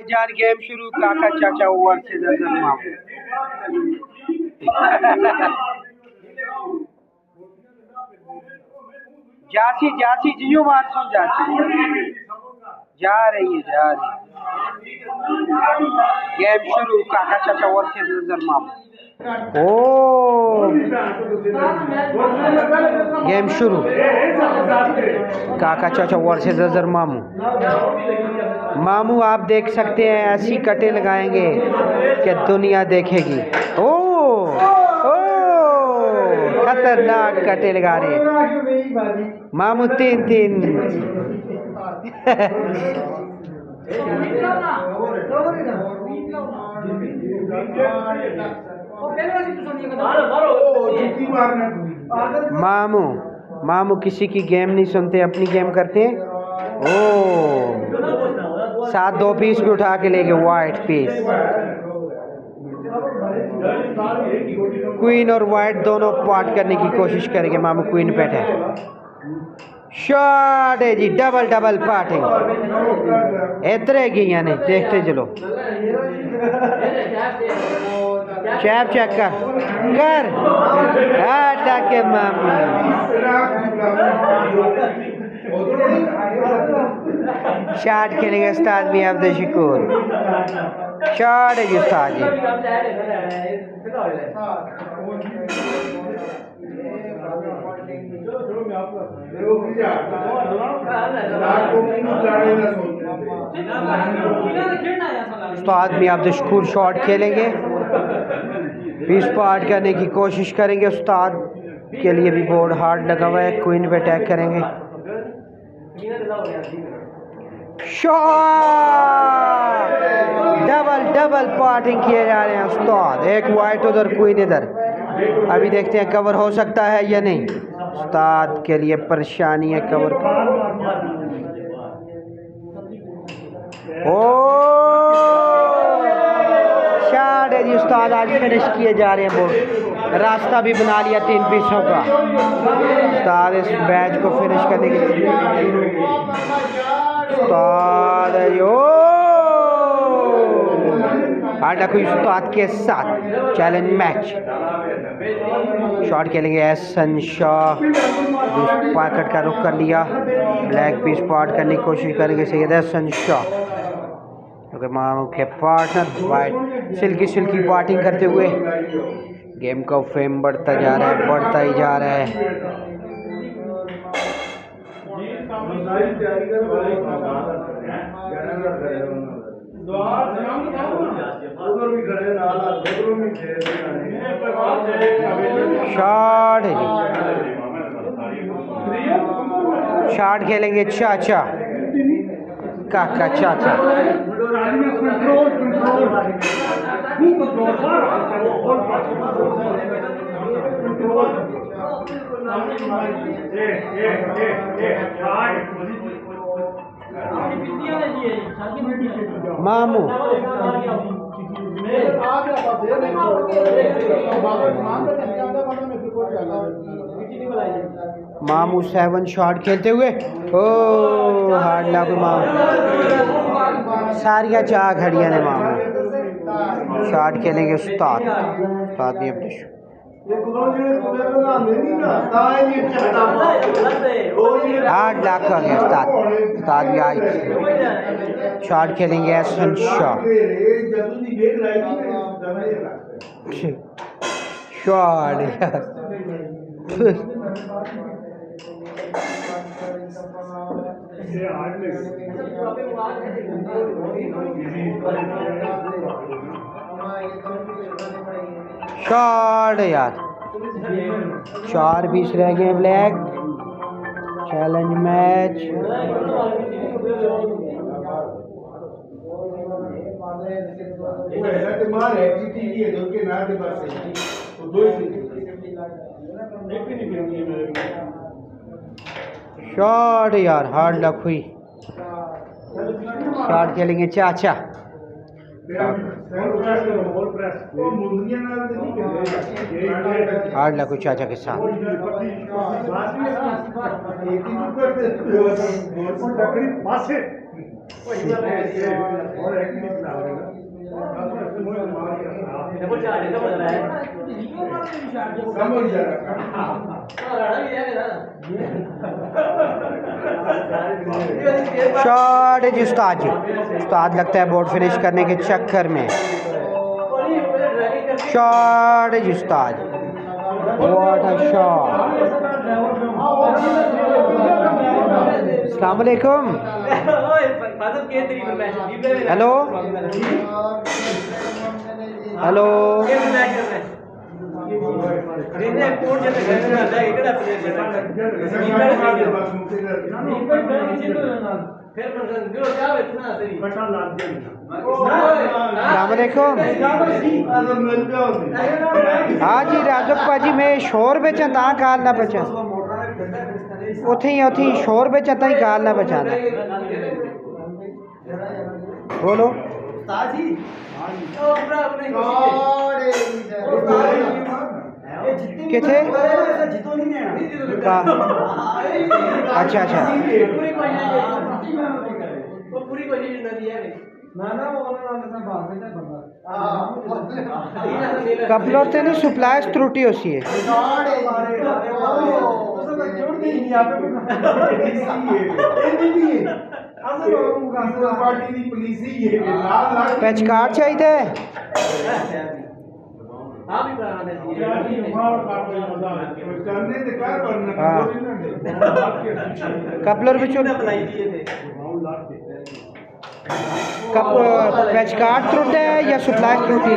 जान गेम शुरू काका चाचा ओवर से नज़र मामू जासी जासी, जियो मार सुन जासी। जा रही है, जा रही गेम शुरू, काका चाचा ओवर से नज़र मामू ओ। गेम शुरू। काका चाचा वर्सेस अजहर मामू। मामू आप देख सकते हैं ऐसी कटे लगाएँगे कि दुनिया देखेगी। ओ ओ खतरनाक कटे लगा रहे मामू तीन तीन। मामू मामू किसी की गेम नहीं सुनते, अपनी गेम करते हैं? ओ, सात दो पीस भी उठा के लेके वाइट पीस क्वीन और वाइट दोनों पार्ट करने की कोशिश करेंगे, मामू क्वीन बैठे शॉट है जी डबल डबल पार्टिंग इतरे की यानी, देखते चलो। चैप चेक कर। कर। के मामू शॉट खेलेंगे उस्ताद भी अब्दुल शकूर। शॉट है उस्ताद जी। उस्ताद भी अब्दुल शकूर शॉट खेलेंगे। पीस पार्ट करने की कोशिश करेंगे, उस्ताद के लिए भी बोर्ड हार्ड लगा हुआ है क्वीन पे अटैक करेंगे। डबल डबल पार्टिंग किए जा रहे हैं, उस्ताद। एक वाइट उधर क्वीन इधर। अभी देखते हैं कवर हो सकता है या नहीं। उस्ताद के लिए परेशानी है कवर ओ! है जी उस्ताद, आज फिनिश किए जा रहे हैं बोर्ड रास्ता भी बना लिया तीन पीसों का। उस्ताद, इस बैच को फिनिश करने के लिए। उस्ताद ओ आटा कोई उस्ताद के साथ। चैलेंज मैच शॉट खेलेंगे एहसन शाह पैकेट का रुख कर लिया। ब्लैक पीस पार्ट करने की कोशिश करेंगे। सैयद एहसन शाह मामू के partner white silky silky parting करते हुए गेम का फेम बढ़ता जा रहा है, बढ़ता ही जा रहा है। शार्ट है जी। अच्छा खेलेंगे चाचा काका चाचा। मामू। मामू सेवन शॉट खेलते हुए। ओ हार्ड लागू मामू सारिया चाह घड़िया ने मामू। शॉट खेलेंगे उस्ताद। उस्ताद भी अपने आठ लाख का गया उस्ताद। उस्ताद भी आज शॉट खेलेंगे एसन शॉट शॉट यार शॉट यार। चार पीस रह गए ब्लैक। चैलेंज मैच शॉट यार हार्ड लक हुई। शॉट खेलेंगे चाचा हार्ड लक हुई चाचा के साथ। शॉट जी उस्ताद जी। उस्ताद लगता है बोर्ड फिनिश करने के चक्कर में। शॉट जी उस्ताद। व्हाट अ शॉट वालेकुम हेलो हेलो हाँ जी राजक भाजी मैं शोर बेचां तां गाल ना बचा ਉੱਥੇ ਹੀ ਉੱਥੇ ਹੀ ਸ਼ੋਰ ਵਿੱਚ ਤਾਂ ਹੀ ਗਾਲ ਨਾ ਬਚਾਣਾ ਬੋਲੋ ਕਿੱਥੇ ਕਾ ਅੱਛਾ ਅੱਛਾ ਪੂਰੀ ਕੋਈ ਨਹੀਂ यहाँ पैच कार्ड चाहिए हाँ। कपलर भी कप पैच कार्ड त्रुट है या सप्लाई त्रुटी?